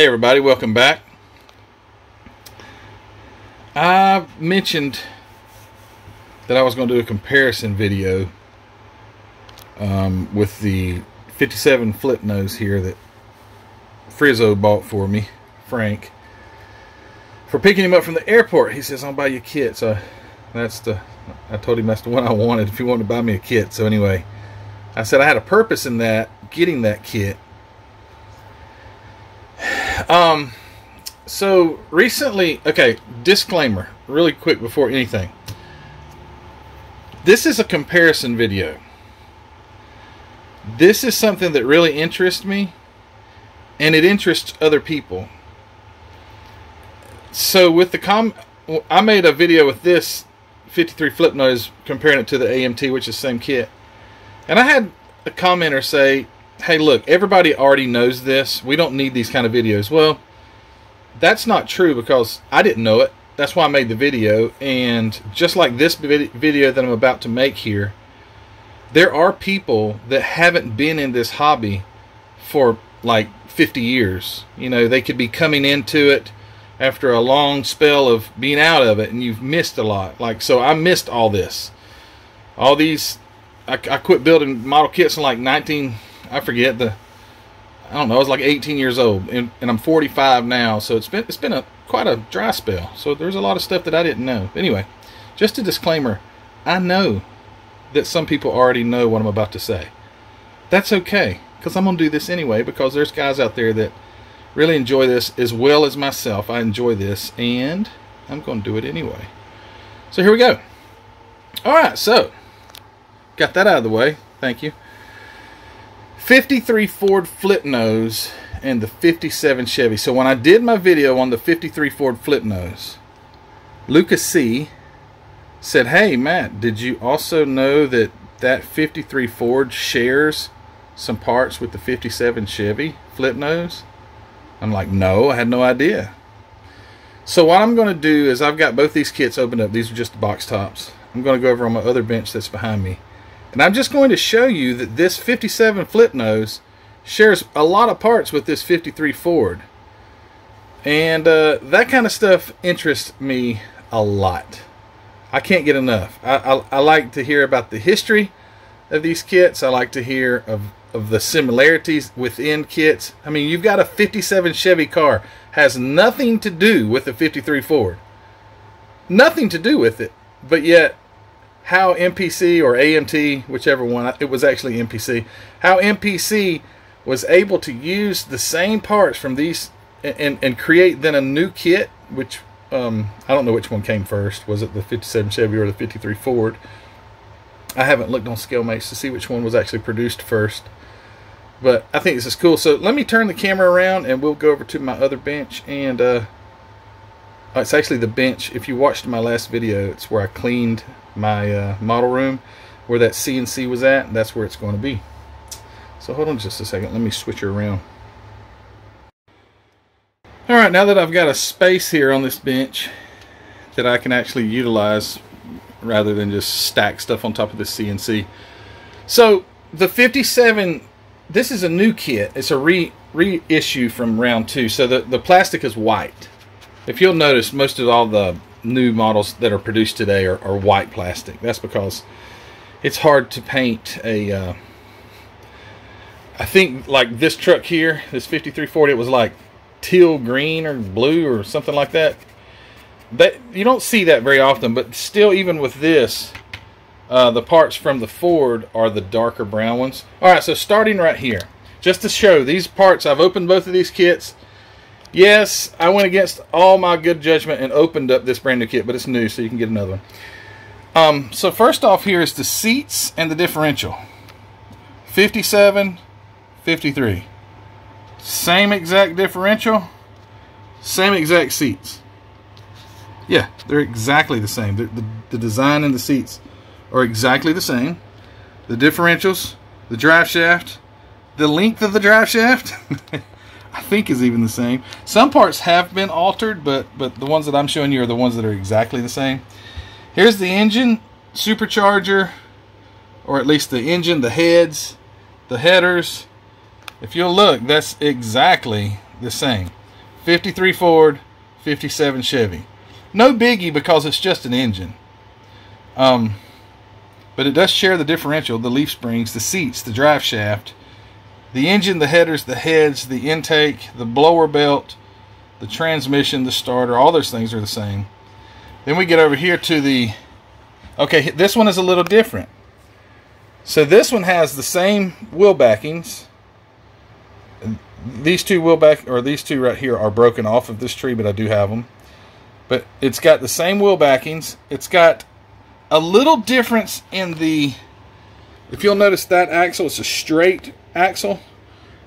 Hey everybody, welcome back. I mentioned that I was going to do a comparison video um, with the 57 flip nose here that Frizzo bought for me, Frank, for picking him up from the airport. He says, I'll buy you a kit. So that's the, I told him that's the one I wanted if he wanted to buy me a kit. So anyway, I said I had a purpose in that, getting that kit um, so recently, okay, disclaimer, really quick before anything. This is a comparison video. This is something that really interests me, and it interests other people. So with the com, I made a video with this 53 flip nose comparing it to the AMT, which is the same kit, and I had a commenter say, hey, look, everybody already knows this. We don't need these kind of videos. Well, that's not true because I didn't know it. That's why I made the video. And just like this video that I'm about to make here, there are people that haven't been in this hobby for like 50 years. You know, they could be coming into it after a long spell of being out of it and you've missed a lot. Like, so I missed all this. All these, I, I quit building model kits in like 19, I forget the. I don't know. I was like 18 years old, and, and I'm 45 now, so it's been it's been a quite a dry spell. So there's a lot of stuff that I didn't know. Anyway, just a disclaimer: I know that some people already know what I'm about to say. That's okay, because I'm gonna do this anyway. Because there's guys out there that really enjoy this as well as myself. I enjoy this, and I'm gonna do it anyway. So here we go. All right, so got that out of the way. Thank you. 53 Ford flip nose and the 57 Chevy. So when I did my video on the 53 Ford flip nose, Lucas C said, "Hey Matt, did you also know that that 53 Ford shares some parts with the 57 Chevy flip nose?" I'm like, "No, I had no idea." So what I'm going to do is I've got both these kits opened up. These are just the box tops. I'm going to go over on my other bench that's behind me and I'm just going to show you that this 57 flip nose shares a lot of parts with this 53 Ford. And uh, that kind of stuff interests me a lot. I can't get enough. I, I, I, like to hear about the history of these kits. I like to hear of, of the similarities within kits. I mean, you've got a 57 Chevy car. Has nothing to do with the 53 Ford. Nothing to do with it. But yet, how MPC or AMT, whichever one, it was actually MPC, how MPC was able to use the same parts from these and, and create then a new kit, which um, I don't know which one came first. Was it the 57 Chevy or the 53 Ford? I haven't looked on ScaleMates to see which one was actually produced first. But I think this is cool. So let me turn the camera around and we'll go over to my other bench. And uh, it's actually the bench. If you watched my last video, it's where I cleaned my uh, model room where that CNC was at that's where it's going to be. So hold on just a second. Let me switch her around. Alright now that I've got a space here on this bench that I can actually utilize rather than just stack stuff on top of the CNC so the 57 this is a new kit. It's a re reissue from round two. So the, the plastic is white if you'll notice most of all the new models that are produced today are, are white plastic. That's because it's hard to paint a. Uh, I think like this truck here, this 5340, it was like teal green or blue or something like that. That you don't see that very often, but still, even with this, uh, the parts from the Ford are the darker brown ones. All right, so starting right here, just to show these parts, I've opened both of these kits. Yes, I went against all my good judgment and opened up this brand new kit, but it's new, so you can get another one. Um, so first off here is the seats and the differential. 57, 53. Same exact differential, same exact seats. Yeah, they're exactly the same. The, the, the design and the seats are exactly the same. The differentials, the drive shaft, the length of the drive shaft. I think is even the same. Some parts have been altered, but but the ones that I'm showing you are the ones that are exactly the same. Here's the engine, supercharger, or at least the engine, the heads, the headers. If you'll look, that's exactly the same. 53 Ford, 57 Chevy. No biggie because it's just an engine. Um, but it does share the differential, the leaf springs, the seats, the drive shaft, the engine, the headers, the heads, the intake, the blower belt, the transmission, the starter, all those things are the same. Then we get over here to the okay, this one is a little different. So this one has the same wheel backings. These two wheel back or these two right here are broken off of this tree, but I do have them. But it's got the same wheel backings. It's got a little difference in the if you'll notice that axle, it's a straight axle.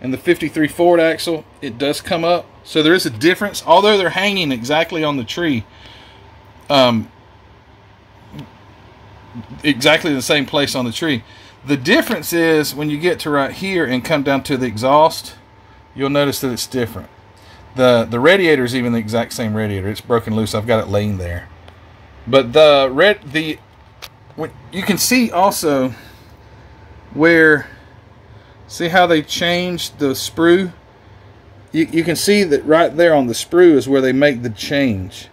And the 53 Ford axle, it does come up. So there is a difference. Although they're hanging exactly on the tree, um, exactly the same place on the tree. The difference is when you get to right here and come down to the exhaust, you'll notice that it's different. The the radiator is even the exact same radiator. It's broken loose. I've got it laying there. But the red the you can see also where see how they changed the sprue? You, you can see that right there on the sprue is where they make the change.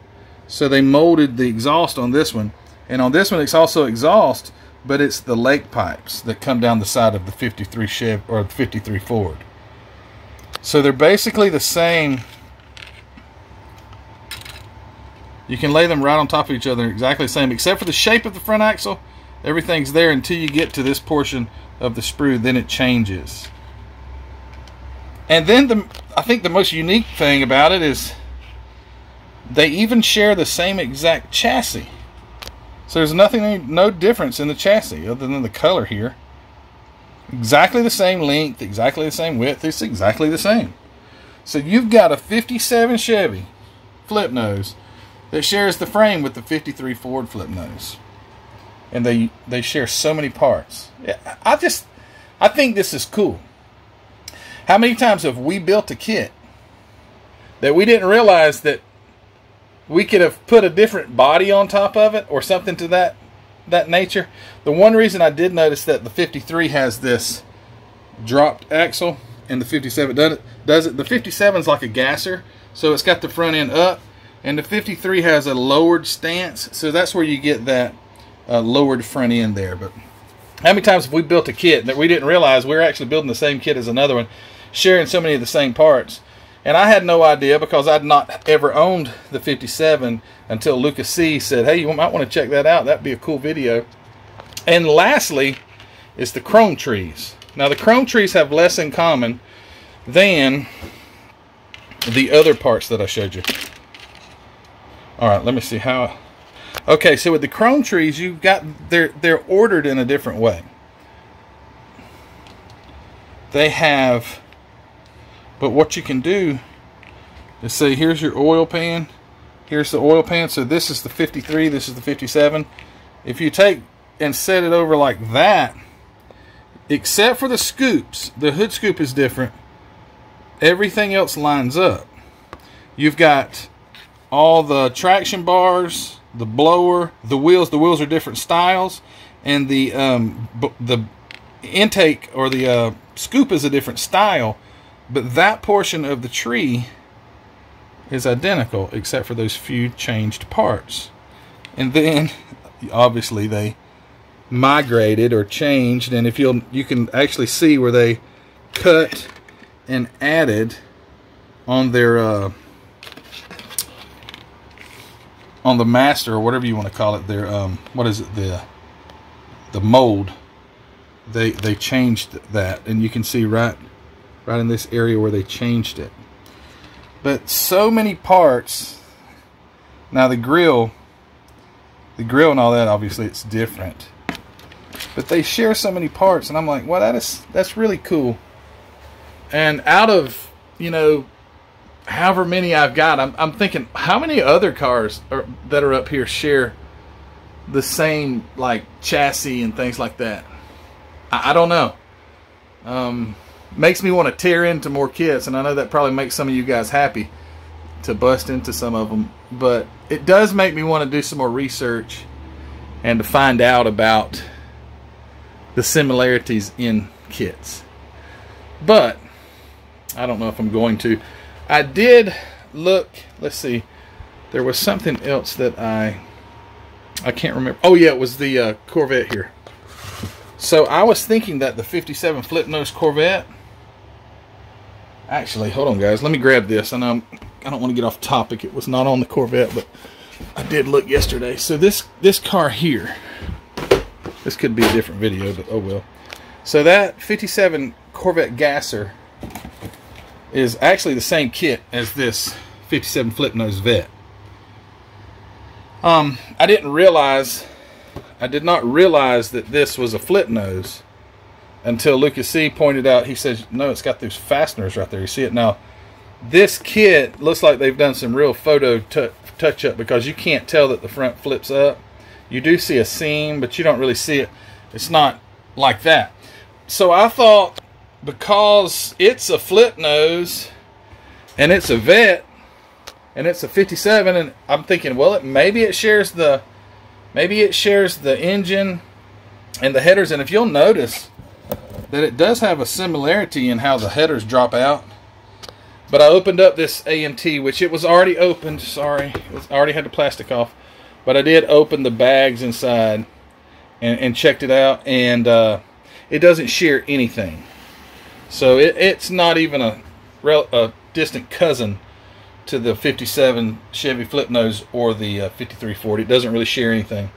So they molded the exhaust on this one. And on this one it's also exhaust but it's the lake pipes that come down the side of the 53 Chev or the 53 Ford. So they're basically the same. You can lay them right on top of each other exactly the same except for the shape of the front axle. Everything's there until you get to this portion of the sprue then it changes. And then the I think the most unique thing about it is they even share the same exact chassis. So there's nothing no difference in the chassis other than the color here. Exactly the same length exactly the same width it's exactly the same. So you've got a 57 Chevy flip nose that shares the frame with the 53 Ford flip nose and they they share so many parts. I just I think this is cool. How many times have we built a kit that we didn't realize that we could have put a different body on top of it or something to that that nature? The one reason I did notice that the 53 has this dropped axle and the 57 does it, does it. The 57 is like a gasser, so it's got the front end up, and the 53 has a lowered stance, so that's where you get that uh, lowered front end there. But how many times have we built a kit that we didn't realize we were actually building the same kit as another one, sharing so many of the same parts? And I had no idea because I'd not ever owned the 57 until Lucas C said, "Hey, you might want to check that out. That'd be a cool video." And lastly, is the chrome trees. Now the chrome trees have less in common than the other parts that I showed you. All right, let me see how Okay, so with the chrome trees, you've got they're they're ordered in a different way. They have, but what you can do is say, here's your oil pan, here's the oil pan. So this is the 53, this is the 57. If you take and set it over like that, except for the scoops, the hood scoop is different. Everything else lines up. You've got all the traction bars, the blower, the wheels. The wheels are different styles, and the um, the intake or the uh, scoop is a different style. But that portion of the tree is identical, except for those few changed parts. And then, obviously, they migrated or changed. And if you'll, you can actually see where they cut and added on their. Uh, on the master or whatever you want to call it their um what is it the the mold they they changed that. And you can see right right in this area where they changed it. But so many parts now the grill the grill and all that obviously it's different. But they share so many parts and I'm like well that is that's really cool. And out of you know however many I've got, I'm, I'm thinking how many other cars are, that are up here share the same like chassis and things like that. I, I don't know. Um, makes me want to tear into more kits, and I know that probably makes some of you guys happy to bust into some of them. But it does make me want to do some more research and to find out about the similarities in kits. But I don't know if I'm going to. I did look. Let's see. There was something else that I I can't remember. Oh yeah, it was the uh, Corvette here. So I was thinking that the 57 flip nose Corvette. Actually, hold on, guys. Let me grab this. I know I don't want to get off topic. It was not on the Corvette, but I did look yesterday. So this this car here. This could be a different video, but oh well. So that 57 Corvette Gasser is actually the same kit as this 57 flip nose Vette. Um, I didn't realize, I did not realize that this was a flip nose until Lucas C pointed out. He says, no, it's got those fasteners right there. You see it now. This kit looks like they've done some real photo touch up because you can't tell that the front flips up. You do see a seam, but you don't really see it. It's not like that. So I thought because it's a flip nose and it's a Vette and it's a 57 and I'm thinking well it maybe it shares the maybe it shares the engine and the headers. And if you'll notice that it does have a similarity in how the headers drop out. But I opened up this AMT which it was already opened. Sorry I already had the plastic off. But I did open the bags inside and, and checked it out. And uh, it doesn't share anything so it, it's not even a, a distant cousin to the 57 Chevy flip nose or the uh, 5340. It doesn't really share anything.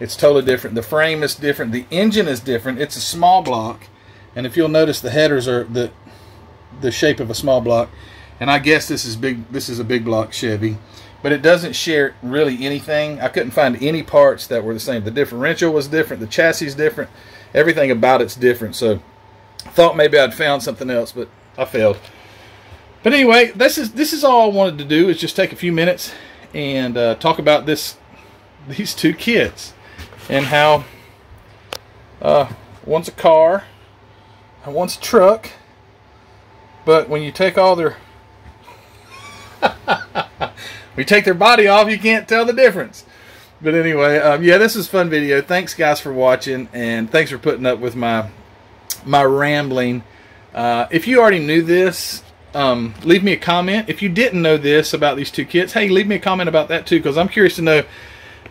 It's totally different. The frame is different. The engine is different. It's a small block. And if you'll notice the headers are the the shape of a small block. And I guess this is big this is a big block Chevy. But it doesn't share really anything. I couldn't find any parts that were the same. The differential was different, the chassis is different, everything about it's different. So thought maybe I'd found something else, but I failed. But anyway, this is this is all I wanted to do is just take a few minutes and uh, talk about this these two kids and how uh, one's a car and one's a truck. But when you take all their we take their body off, you can't tell the difference. But anyway, um, yeah, this is fun video. Thanks guys for watching and thanks for putting up with my my rambling. Uh, if you already knew this, um, leave me a comment. If you didn't know this about these two kits, hey, leave me a comment about that too, because I'm curious to know,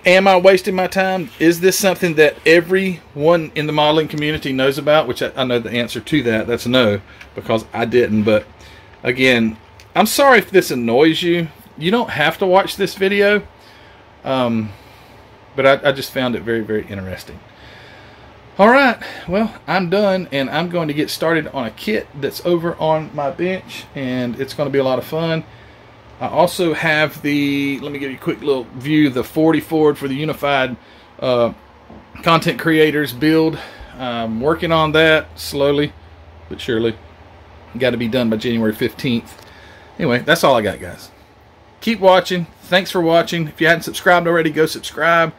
am I wasting my time? Is this something that everyone in the modeling community knows about? Which I, I know the answer to that. That's no, because I didn't. But again, I'm sorry if this annoys you. You don't have to watch this video. Um, but I, I just found it very, very interesting. All right, well, I'm done, and I'm going to get started on a kit that's over on my bench, and it's going to be a lot of fun. I also have the, let me give you a quick little view, the 40 Ford for the Unified uh, Content Creators build. I'm working on that slowly, but surely. Got to be done by January 15th. Anyway, that's all I got, guys. Keep watching. Thanks for watching. If you hadn't subscribed already, go subscribe.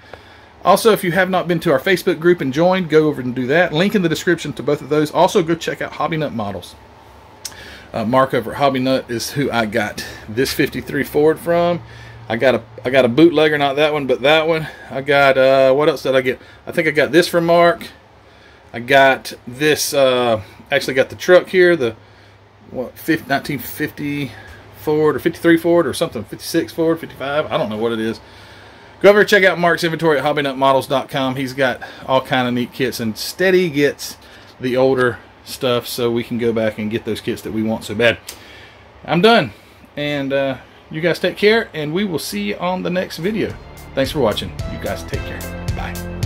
Also, if you have not been to our Facebook group and joined, go over and do that. Link in the description to both of those. Also, go check out Hobby Nut Models. Uh, Mark over at Hobby Nut is who I got this 53 Ford from. I got a I got a bootlegger, not that one, but that one. I got uh, what else did I get? I think I got this from Mark. I got this. Uh, actually, got the truck here, the what 50, 1950 Ford or 53 Ford or something, 56 Ford, 55. I don't know what it is. Go over check out Mark's inventory at hobbynutmodels.com. He's got all kind of neat kits, and Steady gets the older stuff so we can go back and get those kits that we want so bad. I'm done, and uh, you guys take care, and we will see you on the next video. Thanks for watching. You guys take care. Bye.